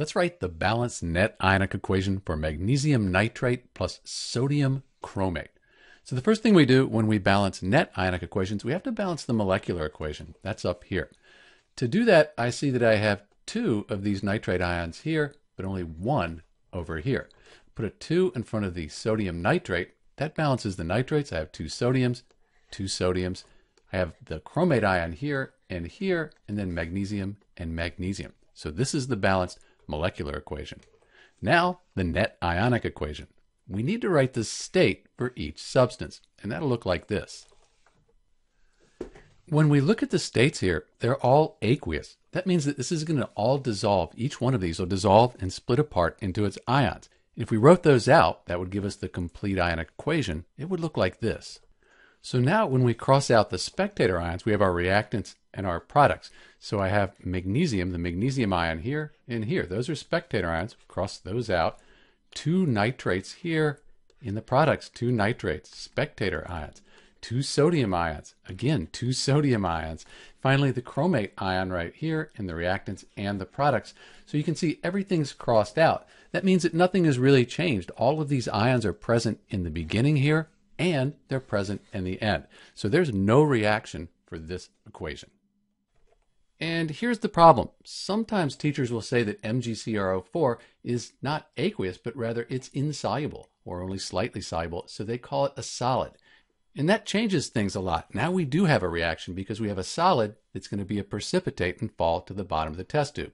Let's write the balanced net ionic equation for magnesium nitrate plus sodium chromate. So the first thing we do when we balance net ionic equations, we have to balance the molecular equation. That's up here. To do that, I see that I have two of these nitrate ions here, but only one over here. Put a 2 in front of the sodium nitrate. That balances the nitrates. I have two sodiums, two sodiums. I have the chromate ion here and here, and then magnesium and magnesium. So this is the balanced molecular equation. Now, the net ionic equation. We need to write the state for each substance, and that'll look like this. When we look at the states here, they're all aqueous. That means that this is going to all dissolve. Each one of these will dissolve and split apart into its ions. If we wrote those out, that would give us the complete ionic equation. It would look like this. So now when we cross out the spectator ions, we have our reactants and our products. So I have magnesium, the magnesium ion here and here. Those are spectator ions. Cross those out. Two nitrates here in the products, two nitrates, spectator ions two sodium ions. Again, two sodium ions. Finally, the chromate ion right here in the reactants and the products. So you can see everything's crossed out. That means that nothing has really changed. All of these ions are present in the beginning here and they're present in the end. So there's no reaction for this equation. And here's the problem. Sometimes teachers will say that MgCrO4 is not aqueous, but rather it's insoluble or only slightly soluble, so they call it a solid. And that changes things a lot. Now we do have a reaction because we have a solid that's going to be a precipitate and fall to the bottom of the test tube.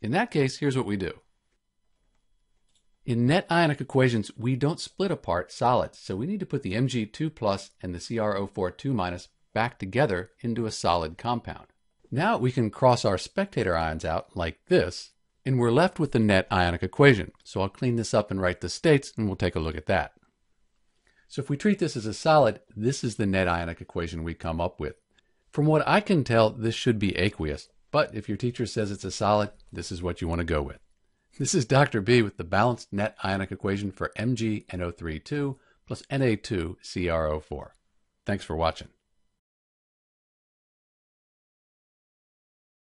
In that case, here's what we do. In net ionic equations, we don't split apart solids, so we need to put the Mg2 plus and the CrO4 2 minus back together into a solid compound. Now we can cross our spectator ions out like this, and we're left with the net ionic equation. So I'll clean this up and write the states, and we'll take a look at that. So if we treat this as a solid, this is the net ionic equation we come up with. From what I can tell, this should be aqueous, but if your teacher says it's a solid, this is what you want to go with. This is Dr. B with the balanced net ionic equation for MgNO32 plus Na2CrO4. Thanks for watching.